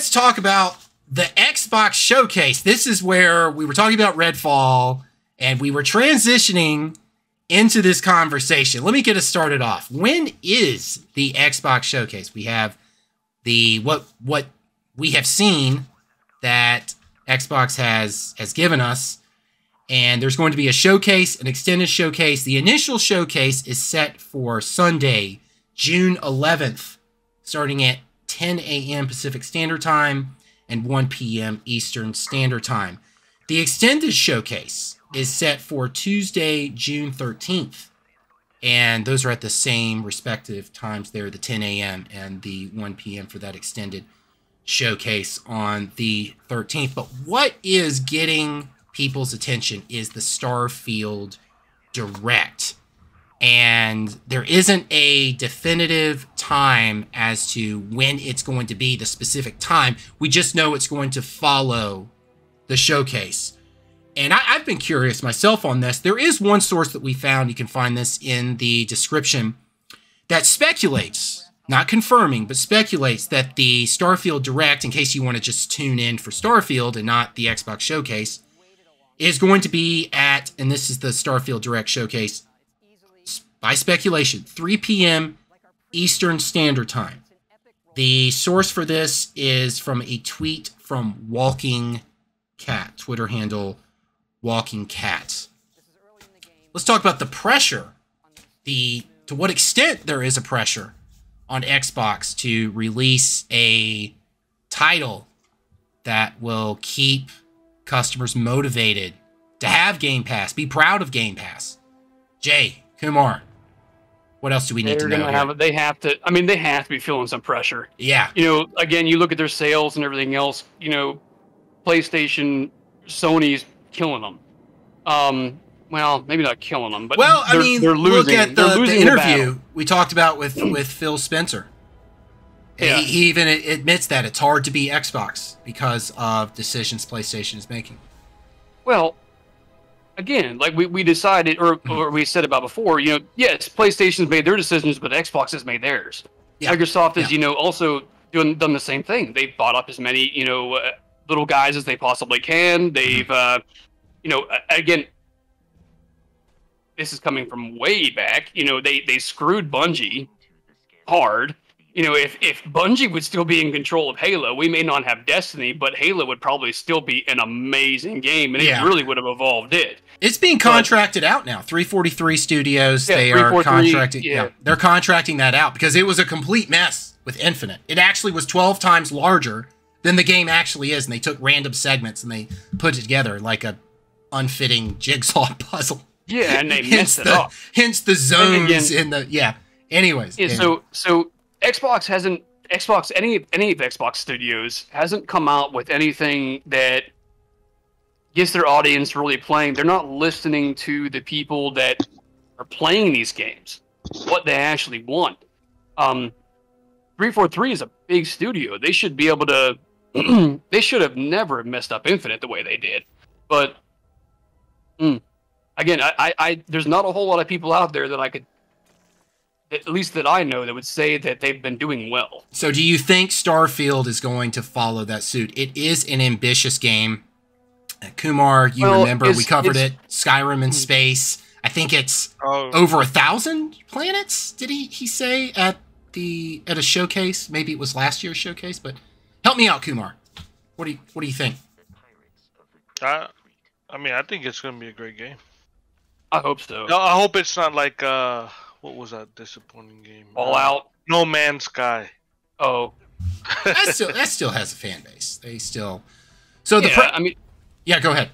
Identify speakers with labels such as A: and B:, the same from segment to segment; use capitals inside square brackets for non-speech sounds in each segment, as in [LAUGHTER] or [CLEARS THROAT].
A: let's talk about the Xbox Showcase. This is where we were talking about Redfall and we were transitioning into this conversation. Let me get us started off. When is the Xbox Showcase? We have the what what we have seen that Xbox has has given us and there's going to be a showcase, an extended showcase. The initial showcase is set for Sunday, June 11th, starting at 10 a.m. Pacific Standard Time and 1 p.m. Eastern Standard Time. The extended showcase is set for Tuesday, June 13th. And those are at the same respective times there, the 10 a.m. and the 1 p.m. for that extended showcase on the 13th. But what is getting people's attention is the Starfield Direct. And there isn't a definitive time as to when it's going to be, the specific time. We just know it's going to follow the showcase. And I, have been curious myself on this. There is one source that we found, you can find this in the description, that speculates, not confirming, but speculates that the Starfield Direct, in case you want to just tune in for Starfield and not the Xbox Showcase, is going to be at, and this is the Starfield Direct Showcase, by speculation, 3 p.m. Eastern Standard Time. The source for this is from a tweet from Walking Cat, Twitter handle Walking Cat. Let's talk about the pressure. The to what extent there is a pressure on Xbox to release a title that will keep customers motivated to have Game Pass, be proud of Game Pass. Jay, Kumar, what else do we need
B: They're
A: to know?
B: Have, they have to. I mean, they have to be feeling some pressure.
A: Yeah.
B: You know, again, you look at their sales and everything else. You know, PlayStation, Sony's killing them. Um, well, maybe not killing them, but
A: well, I
B: they're,
A: mean,
B: they're losing.
A: look at the,
B: losing
A: the interview
B: the
A: we talked about with with Phil Spencer.
B: Yeah.
A: He, he even admits that it's hard to be Xbox because of decisions PlayStation is making.
B: Well, again, like we, we decided or,
A: Mm-hmm.
B: or we said about before, you know, yes, PlayStation's made their decisions, but Xbox has made theirs.
A: Yeah.
B: Microsoft is,
A: Yeah.
B: you know, also doing done the same thing. They've bought up as many, you know, uh, little guys as they possibly can. They've,
A: Mm-hmm.
B: uh, you know, again, this is coming from way back. You know, they they screwed Bungie hard. You know, if if Bungie would still be in control of Halo, we may not have Destiny, but Halo would probably still be an amazing game, and
A: Yeah.
B: it really would have evolved it.
A: It's being contracted out now. 343 Studios,
B: Yeah,
A: they are contracting. Yeah.
B: yeah.
A: they're contracting that out because it was a complete mess with Infinite. It actually was 12 times larger than the game actually is, and they took random segments and they put it together like a unfitting [LAUGHS] jigsaw puzzle.
B: Yeah, and they [LAUGHS] messed it
A: the,
B: up.
A: Hence the zones
B: again-
A: in the yeah. Anyways,
B: Yeah,
A: anyway.
B: so so Xbox hasn't Xbox any any of Xbox studios hasn't come out with anything that gets their audience really playing. They're not listening to the people that are playing these games, what they actually want. Um, three four three is a big studio. They should be able to. [CLEARS THROAT] they should have never messed up Infinite the way they did, but. mm, Again, I, I, I, there's not a whole lot of people out there that I could at least that I know, that would say that they've been doing well.
A: So, do you think Starfield is going to follow that suit? It is an ambitious game. Uh, Kumar, you
B: Well,
A: remember we
B: it's-
A: covered it. Skyrim in space. I think it's
C: Oh,
A: over a thousand planets. Did he he say at the at a showcase? Maybe it was last year's showcase. But help me out, Kumar. What do you what do you think?
C: I, I mean, I think it's gonna be a great game.
B: I hope so.
C: No, I hope it's not like uh, what was that disappointing game?
B: All out.
C: No Man's Sky.
B: Oh,
A: That still that still has a fan base. They still. So the
B: yeah.
A: pre-
B: I mean,
A: yeah, go ahead.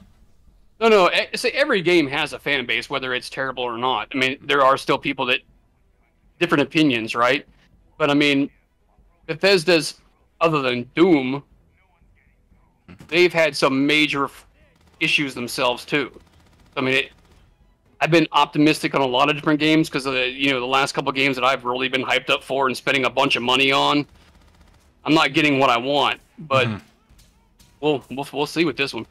B: no, no. eh, Say every game has a fan base, whether it's terrible or not. I mean, there are still people that different opinions, right? But I mean, Bethesda's other than Doom, they've had some major issues themselves too. I mean, it, I've been optimistic on a lot of different games because of the you know the last couple games that I've really been hyped up for and spending a bunch of money on. I'm not getting what I want, but
A: Mhm.
B: we'll, we'll we'll see with this one.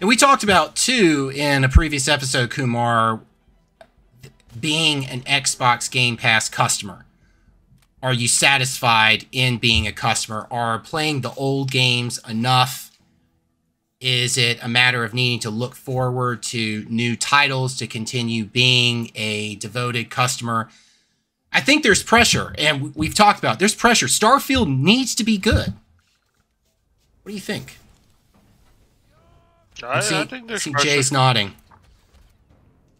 A: And we talked about too in a previous episode, Kumar, being an Xbox Game Pass customer. are you satisfied in being a customer? Are playing the old games enough? Is it a matter of needing to look forward to new titles to continue being a devoted customer? I think there's pressure, and we've talked about there's pressure. Starfield needs to be good. What do you think?
C: I,
A: see,
C: I think there's
A: see
C: pressure.
A: Jay's nodding.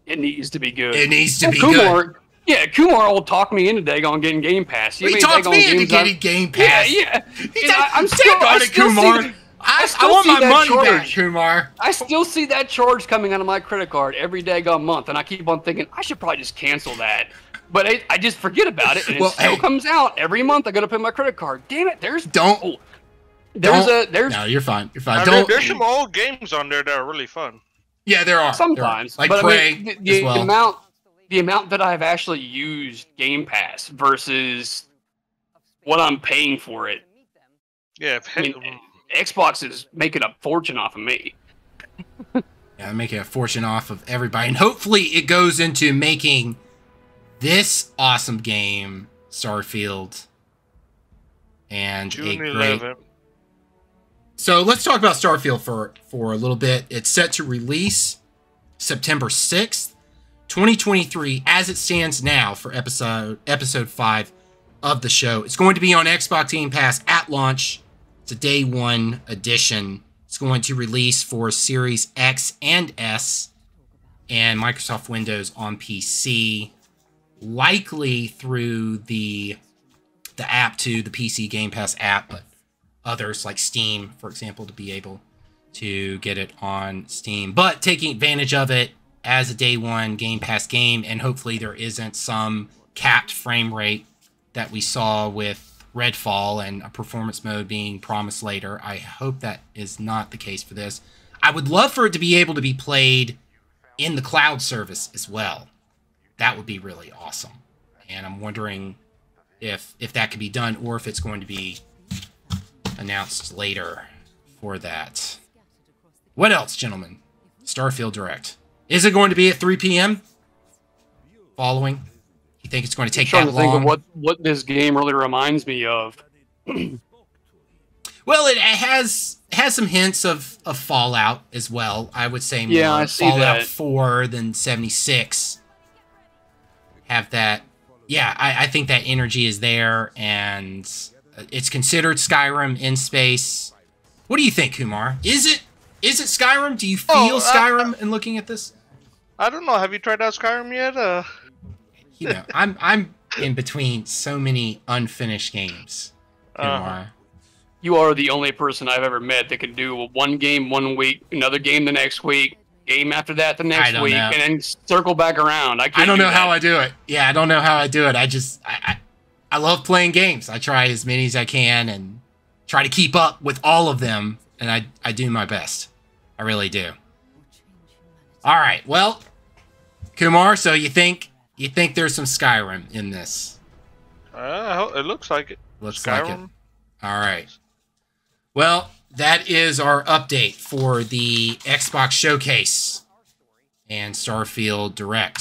B: It needs to be good.
A: It needs to
B: And
A: be
B: Kumar,
A: good.
B: Yeah, Kumar will talk me into daggone getting Game Pass. You
A: He
B: mean
A: talked me into
B: games I-
A: getting Game Pass.
B: yeah.
A: He
B: And
A: said,
B: I, I'm still,
A: on
B: I
A: it,
B: still
A: Kumar.
B: See,
A: I, I
B: still
A: want
B: see
A: my
B: that
A: money
B: charge.
A: back, Kumar.
B: I still see that charge coming out of my credit card every daggone month, and I keep on thinking I should probably just cancel that. But I, I just forget about it, and
A: Well,
B: it still
A: hey.
B: comes out every month. I got to pay my credit card. Damn it! There's
A: Don't-
B: oh, there's
A: don't-
B: a there's
A: No, you're fine. You're fine.
C: I mean,
A: Don't.
C: there's some old games on there that are really fun.
A: yeah, there are. There are.
B: sometimes
A: like
B: but
A: Prey
B: I mean, the,
A: as
B: the
A: well.
B: amount the amount that I've actually used Game Pass versus what I'm paying for it.
C: Yeah, if-
B: I mean, Xbox is making a fortune off of me.
A: yeah, making a fortune off of everybody, and hopefully it goes into making this awesome game, Starfield, and a
C: June
A: great
C: 11th.
A: So let's talk about Starfield for for a little bit. It's set to release September 6th, 2023 as it stands now for episode episode 5 of the show. It's going to be on Xbox Game Pass at launch. It's a day 1 edition. It's going to release for Series X and S and Microsoft Windows on PC likely through the the app to the PC Game Pass app, but others like Steam, for example, to be able to get it on Steam. But taking advantage of it as a day one Game Pass game, and hopefully there isn't some capped frame rate that we saw with Redfall and a performance mode being promised later. I hope that is not the case for this. I would love for it to be able to be played in the cloud service as well. That would be really awesome. And I'm wondering if if that could be done or if it's going to be announced later for that. What else, gentlemen? Starfield Direct. Is it going to be at 3 p.m. following? You think it's going to take
B: trying
A: that
B: to think
A: long?
B: of what what this game really reminds me of. [CLEARS THROAT]
A: Well, it has has some hints of, of Fallout as well. I would say more
B: Yeah, I see
A: Fallout
B: that.
A: 4 than 76. Have that. Yeah, I, I think that energy is there, and it's considered Skyrim in space. What do you think, Kumar? Is it is it Skyrim? Do you feel
C: Oh, uh,
A: Skyrim in looking at this?
C: I don't know. Have you tried out Skyrim yet? Uh,
A: You know, I'm I'm in between so many unfinished games.
C: uh,
A: Kumar.
B: You are the only person I've ever met that can do one game one week, another game the next week, game after that the next week,
A: know.
B: and then circle back around. I can't
A: I don't
B: do
A: know how. I do it. Yeah, I don't know how I do it. I just I, I love playing games. I try as many as I can and try to keep up with all of them, and I I do my best. I really do. All right. Well, Kumar, so you think you think there's some Skyrim in this?
C: uh, it looks like it.
A: Looks like it.
C: Skyrim.
A: All right. Well, that is our update for the Xbox Showcase and Starfield Direct.